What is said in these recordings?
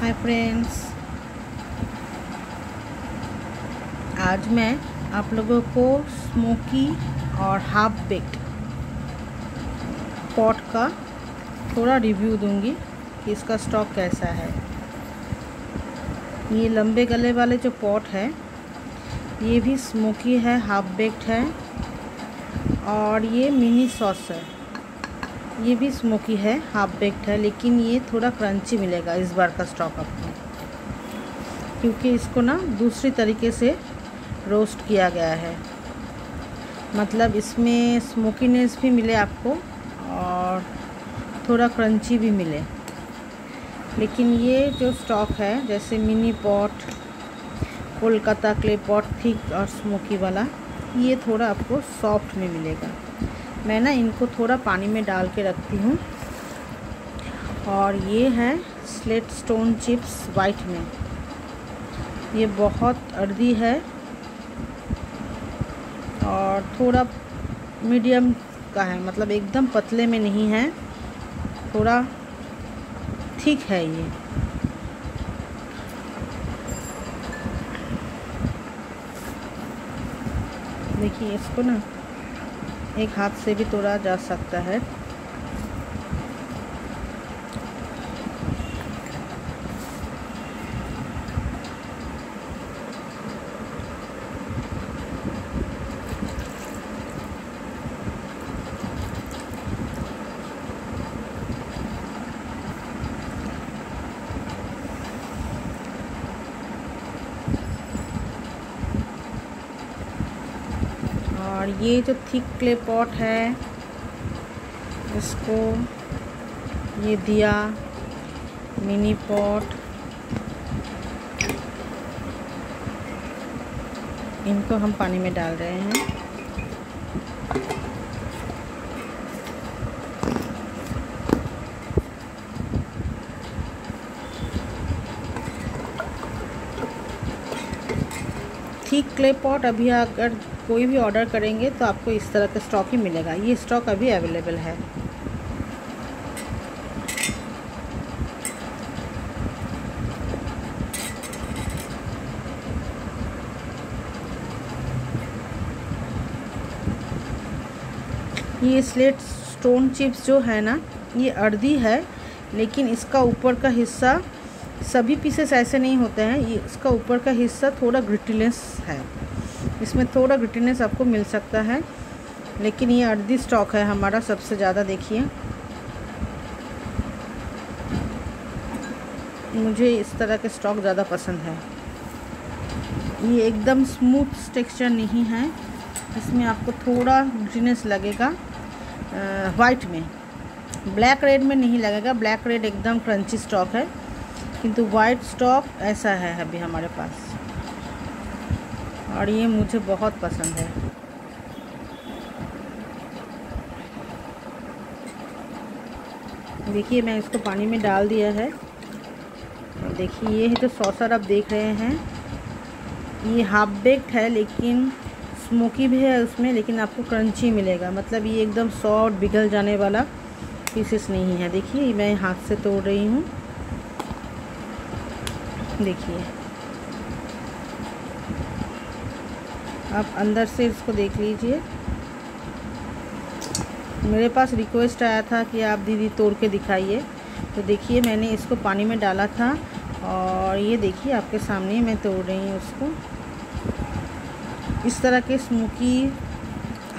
Hi friends आज मैं आप लोगों को स्मोकी और हाफ़ बेक्ड पॉट का थोड़ा रिव्यू दूँगी कि इसका स्टॉक कैसा है। ये लंबे गले वाले जो पॉट है, ये भी स्मोकी है हाफ़ बेक्ड है और ये मिनी सॉस है। ये भी स्मोकी है हाफ़ बेक्ड है, लेकिन ये थोड़ा क्रंची मिलेगा इस बार का स्टॉक आपको क्योंकि इसको ना दूसरी तरीके से रोस्ट किया गया है। मतलब इसमें स्मोकीनेस भी मिले आपको और थोड़ा क्रंची भी मिले। लेकिन ये जो स्टॉक है, जैसे mini pot Kolkata clay pot thick और स्मोकी वाला, ये थोड़ा आपको सॉफ्ट में मिलेगा। मैं ना इनको थोड़ा पानी में डाल के रखती हूँ। और ये है स्लेट स्टोन चिप्स वाइट में। ये बहुत अर्दी है। और थोड़ा मीडियम का है मतलब एकदम पतले में नहीं है। थोड़ा ठीक है ये। देखिए इसको ना एक हाथ से भी तोड़ा जा सकता है। और ये जो थिक क्ले पॉट है, इसको ये दिया मिनी पॉट इनको हम पानी में डाल रहे हैं। थिक क्ले पॉट अभी अगर कोई भी ऑर्डर करेंगे तो आपको इस तरह का स्टॉक ही मिलेगा। ये स्टॉक अभी अवेलेबल है। ये स्लेट स्टोन चिप्स जो है ना, ये अर्दी है, लेकिन इसका ऊपर का हिस्सा सभी पीसेस ऐसे नहीं होते हैं। ये इसका ऊपर का हिस्सा थोड़ा ग्रिटीनेस है। इसमें थोड़ा ग्रिटीनेस आपको मिल सकता है, लेकिन ये अर्दी स्टॉक है हमारा सबसे ज़्यादा, देखिए। मुझे इस तरह के स्टॉक ज़्यादा पसंद है। ये एकदम स्मूथ टेक्सचर नहीं है। इसमें आपको थोड़ा ग्रीनेस लगेगा वाइट में। ब्लैक रेड में नहीं लगेगा ब्लैक रेड एकदम क्रंची स्टॉक है। किंतु वाइट स्टॉक ऐसा है अभी हमारे पास। और ये मुझे बहुत पसंद है। देखिए, मैं इसको पानी में डाल दिया है। देखिए, ये जो सॉसर आप देख रहे हैं। ये हाफ़ बेक्ड है, लेकिन स्मोकी भी है उसमें, लेकिन आपको क्रंची मिलेगा। मतलब ये एकदम सॉफ्ट बिगल जाने वाला पीसेस नहीं है। देखिए, मैं हाथ से तोड़ रही हूँ। देखिए। आप अंदर से इसको देख लीजिए। मेरे पास रिक्वेस्ट आया था कि आप दीदी तोड़ के दिखाइए। तो देखिए, मैंने इसको पानी में डाला था और ये देखिए, आपके सामने मैं तोड़ रही हूँ उसको इस तरह के smoky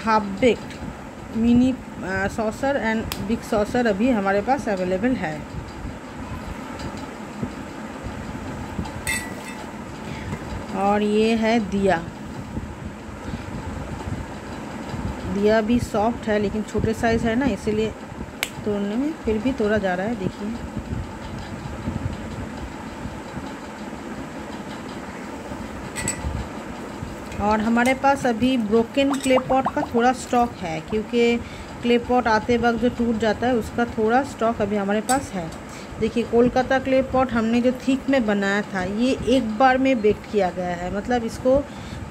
half baked mini saucer and big saucer अभी हमारे पास अवेलेबल है। और ये है दिया। दिया भी सॉफ्ट है, लेकिन छोटे साइज़ है ना, इसीलिए तोड़ने में फिर भी तोड़ा जा रहा है, देखिए। और हमारे पास अभी ब्रोकन क्ले पॉट का थोड़ा स्टॉक है, क्योंकि क्ले पॉट आते वक्त जो टूट जाता है, उसका थोड़ा स्टॉक अभी हमारे पास है। देखिए, कोलकाता क्ले पॉट हमने जो थीक में बनाया था, ये एक बार में बेक किया गया है। मतलब इसको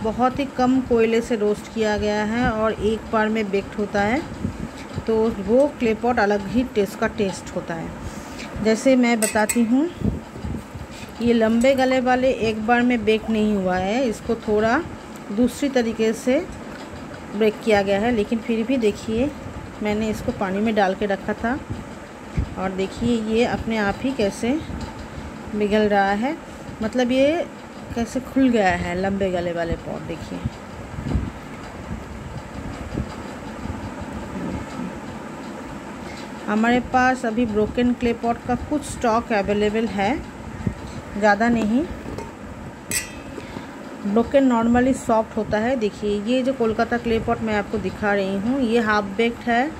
बहुत ही कम कोयले से रोस्ट किया गया है और एक बार में बेक्ड होता है। तो वो क्ले पॉट अलग ही टेस्ट का टेस्ट होता है। जैसे मैं बताती हूँ, ये लंबे गले वाले एक बार में बेक नहीं हुआ है। इसको थोड़ा दूसरी तरीके से ब्रेक किया गया है। लेकिन फिर भी देखिए, मैंने इसको पानी में डाल के रखा था। और देखिए, ये अपने आप ही कैसे बिगल रहा है। मतलब ये कैसे खुल गया है लंबे गले वाले पॉट, देखिए। हमारे पास अभी ब्रोकन क्ले पॉट का कुछ स्टॉक अवेलेबल है, ज़्यादा नहीं। ब्रोकन नॉर्मली सॉफ्ट होता है, देखिए, ये जो कोलकाता क्ले पॉट मैं आपको दिखा रही हूँ, ये हाफ़ बेक्ड है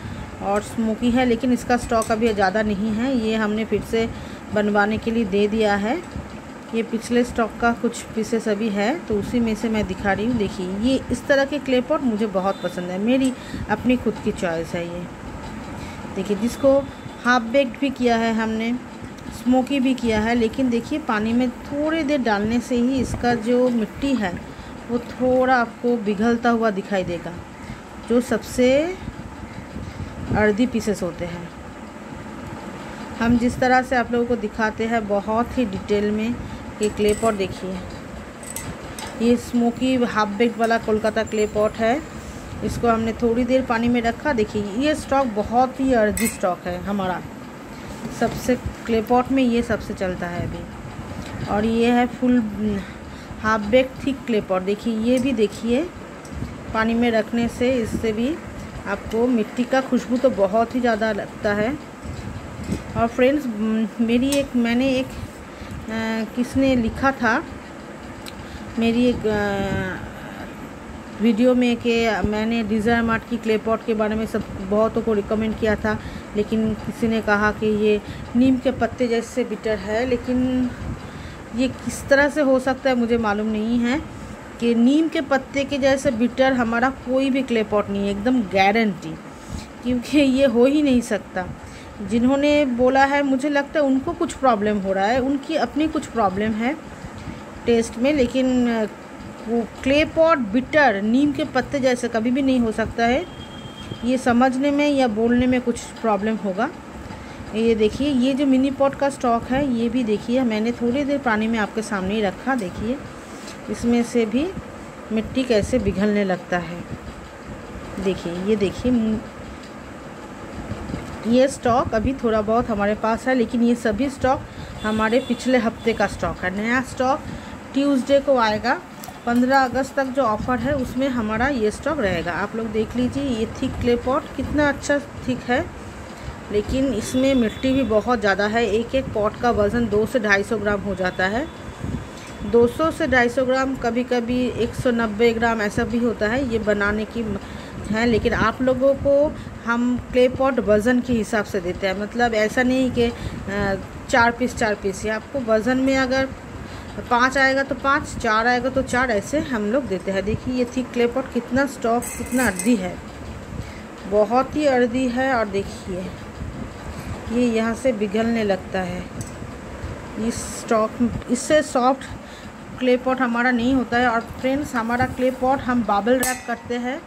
और स्मोकी है, लेकिन इसका स्टॉक अभी ज़्यादा नहीं है। ये हमने फिर से बनवाने के लिए दे दिया है। ये पिछले स्टॉक का कुछ पीसेस अभी है तो उसी में से मैं दिखा रही हूँ। देखिए, ये इस तरह के क्ले पॉट मुझे बहुत पसंद है। मेरी अपनी खुद की चॉइस है ये। देखिए, जिसको हाफ़ बेक्ड भी किया है हमने स्मोकी भी किया है, लेकिन देखिए, पानी में थोड़ी देर डालने से ही इसका जो मिट्टी है, वो थोड़ा आपको बिघलता हुआ दिखाई देगा, जो सबसे अर्धी पीसेस होते हैं। हम जिस तरह से आप लोगों को दिखाते हैं, बहुत ही डिटेल में ये क्ले पॉट देखिए। ये स्मोकी हाफ़ बेक वाला कोलकाता क्ले पॉट है। इसको हमने थोड़ी देर पानी में रखा। देखिए, ये स्टॉक बहुत ही अर्जी स्टॉक है हमारा। सबसे क्ले पॉट में ये सबसे चलता है अभी। और ये है full half bake thick clay pot देखिए, ये भी देखिए, पानी में रखने से इससे भी आपको मिट्टी का खुशबू तो बहुत ही ज़्यादा लगता है। और फ्रेंड्स मेरी एक, मैंने एक किसने लिखा था, मेरी एक वीडियो में कि मैंने डिज़ायर मार्ट की क्ले पॉट के बारे में सब बहुतों को रिकमेंड किया था, लेकिन किसी ने कहा कि ये नीम के पत्ते जैसे बिटर है, लेकिन ये किस तरह से हो सकता है मुझे मालूम नहीं है, कि नीम के पत्ते के जैसे बिटर हमारा कोई भी क्ले पॉट नहीं है, एकदम गारंटी क्योंकि ये हो ही नहीं सकता। जिन्होंने बोला है, मुझे लगता है उनको कुछ प्रॉब्लम हो रहा है। उनकी अपनी कुछ प्रॉब्लम है टेस्ट में, लेकिन वो क्ले पॉट बिटर नीम के पत्ते जैसे कभी भी नहीं हो सकता है। ये समझने में या बोलने में कुछ प्रॉब्लम होगा। ये देखिए, ये जो मिनी पॉट का स्टॉक है, ये भी देखिए, मैंने थोड़ी देर पानी में आपके सामने ही रखा, देखिए। इसमें से भी मिट्टी कैसे बिघलने लगता है। देखिए, ये देखिए ये स्टॉक अभी थोड़ा बहुत हमारे पास है, लेकिन ये सभी स्टॉक हमारे पिछले हफ़्ते का स्टॉक है। नया स्टॉक ट्यूसडे को आएगा। पंद्रह अगस्त तक जो ऑफ़र है, उसमें हमारा ये स्टॉक रहेगा। आप लोग देख लीजिए, ये थिक क्ले पॉट कितना अच्छा थिक है। लेकिन इसमें मिट्टी भी बहुत ज़्यादा है। एक एक पॉट का वज़न दो से ढाई सौ ग्राम हो जाता है। 200 से 250 ग्राम कभी कभी 190 ग्राम ऐसा भी होता है। ये बनाने की है, लेकिन आप लोगों को हम क्ले पॉट वज़न के हिसाब से देते हैं। मतलब ऐसा नहीं कि चार पीस चार पीस या आपको वज़न में अगर पाँच आएगा तो पाँच, चार आएगा तो चार, ऐसे हम लोग देते हैं। देखिए, ये थी क्ले पॉट कितना स्टॉक कितना अर्दी है। बहुत ही अर्दी है और देखिए, ये यहाँ से बिगलने लगता है। इस स्टॉक इससे सॉफ्ट क्ले पॉट हमारा नहीं होता है। और फ्रेंड्स हमारा क्ले पॉट हम बाबल रैप करते हैं।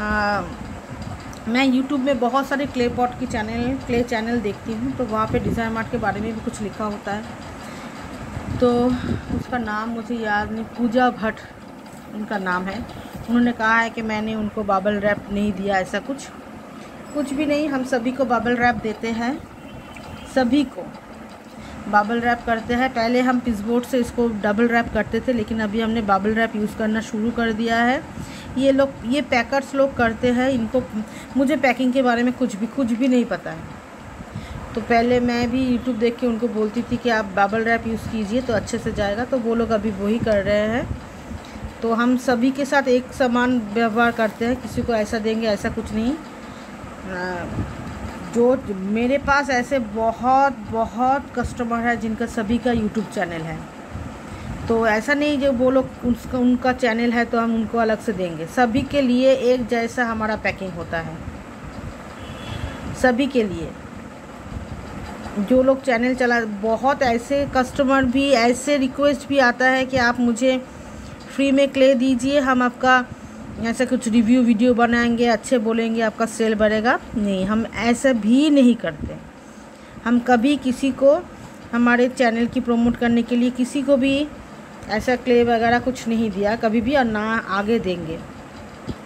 मैं यूट्यूब में बहुत सारे क्ले पॉट की चैनल क्ले चैनल देखती हूँ तो वहाँ पे डिज़ाइन आर्ट के बारे में भी कुछ लिखा होता है। तो उसका नाम मुझे याद नहीं, पूजा भट्ट उनका नाम है। उन्होंने कहा है कि मैंने उनको बाबल रैप नहीं दिया, ऐसा कुछ। कुछ भी नहीं, हम सभी को बाबल रैप देते हैं, सभी को। बाबल रैप करते हैं। पहले हम पिसबोर्ड से इसको डबल रैप करते थे, लेकिन अभी हमने बाबल रैप यूज़ करना शुरू कर दिया है। ये लोग, ये पैकर्स लोग करते हैं, इनको, मुझे पैकिंग के बारे में कुछ भी कुछ भी नहीं पता है। तो पहले मैं भी यूट्यूब देख के उनको बोलती थी कि आप बाबल रैप यूज़ कीजिए तो अच्छे से जाएगा। तो वो लोग अभी वही कर रहे हैं। तो हम सभी के साथ एक समान व्यवहार करते हैं, किसी को ऐसा देंगे, ऐसा कुछ नहीं। जो, मेरे पास ऐसे बहुत बहुत कस्टमर है जिनका सभी का यूट्यूब चैनल है। तो ऐसा नहीं जो वो लोग उसका, उनका चैनल है तो हम उनको अलग से देंगे। सभी के लिए एक जैसा हमारा पैकिंग होता है। सभी के लिए। जो लोग चैनल चला, बहुत ऐसे कस्टमर भी, ऐसे रिक्वेस्ट भी आता है कि आप मुझे फ्री में क्ले दीजिए, हम आपका ऐसा कुछ रिव्यू वीडियो बनाएँगे, अच्छे बोलेंगे, आपका सेल बढ़ेगा। नहीं, हम ऐसा भी नहीं करते। हम कभी किसी को, हमारे चैनल की प्रमोट करने के लिए किसी को भी ऐसा क्ले वगैरह कुछ नहीं दिया, कभी भी और ना आगे देंगे।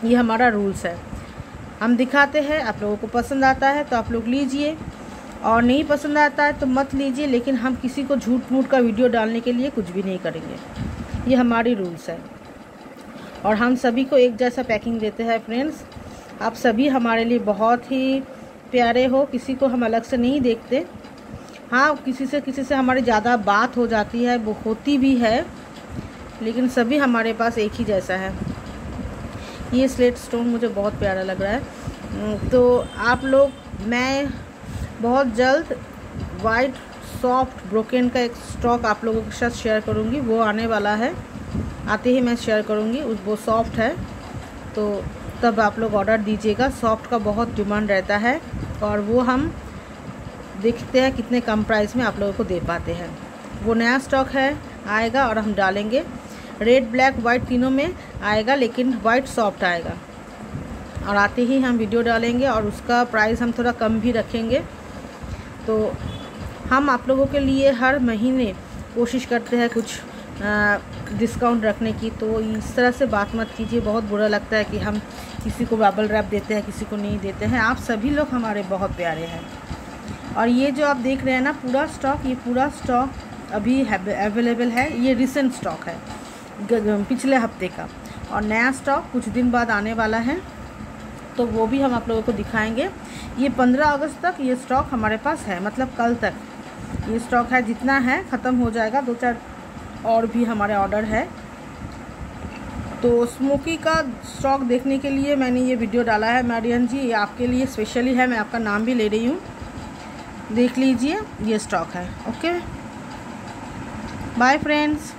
ये हमारा रूल्स है। हम दिखाते हैं, आप लोगों को पसंद आता है तो आप लोग लीजिए, और नहीं पसंद आता है तो मत लीजिए, लेकिन हम किसी को झूठ मूठ का वीडियो डालने के लिए कुछ भी नहीं करेंगे। ये हमारी रूल्स है। और हम सभी को एक जैसा पैकिंग देते हैं फ्रेंड्स आप सभी हमारे लिए बहुत ही प्यारे हो, किसी को हम अलग से नहीं देखते। हाँ किसी से किसी से हमारी ज़्यादा बात हो जाती है, वो होती भी है लेकिन सभी हमारे पास एक ही जैसा है। ये स्लेट स्टोन मुझे बहुत प्यारा लग रहा है। तो आप लोग, मैं बहुत जल्द वाइट सॉफ्ट ब्रोकेन का एक स्टॉक आप लोगों के साथ शेयर करूँगी। वो आने वाला है। आते ही मैं शेयर करूँगी। वो सॉफ्ट है। तो तब आप लोग ऑर्डर दीजिएगा। सॉफ्ट का बहुत डिमांड रहता है और वो हम देखते हैं कितने कम प्राइस में आप लोगों को दे पाते हैं। वो नया स्टॉक है, आएगा और हम डालेंगे। रेड ब्लैक वाइट तीनों में आएगा, लेकिन वाइट सॉफ्ट आएगा। और आते ही हम वीडियो डालेंगे और उसका प्राइस हम थोड़ा कम भी रखेंगे। तो हम आप लोगों के लिए हर महीने कोशिश करते हैं कुछ डिस्काउंट रखने की। तो इस तरह से बात मत कीजिए, बहुत बुरा लगता है कि हम किसी को बबल रैप देते हैं, किसी को नहीं देते हैं। आप सभी लोग हमारे बहुत प्यारे हैं। और ये जो आप देख रहे हैं ना, पूरा स्टॉक ये पूरा स्टॉक अभी अवेलेबल है, ये रिसेंट स्टॉक है। पिछले हफ़्ते का। और नया स्टॉक कुछ दिन बाद आने वाला है तो वो भी हम आप लोगों को दिखाएँगे। ये 15 अगस्त तक ये स्टॉक हमारे पास है मतलब कल तक। ये स्टॉक है, जितना है, ख़त्म हो जाएगा। दो चार और भी हमारे ऑर्डर है। तो स्मोकी का स्टॉक देखने के लिए मैंने ये वीडियो डाला है। मैडियन जी, ये आपके लिए स्पेशली है, मैं आपका नाम भी ले रही हूँ। देख लीजिए, ये स्टॉक है ओके बाय फ्रेंड्स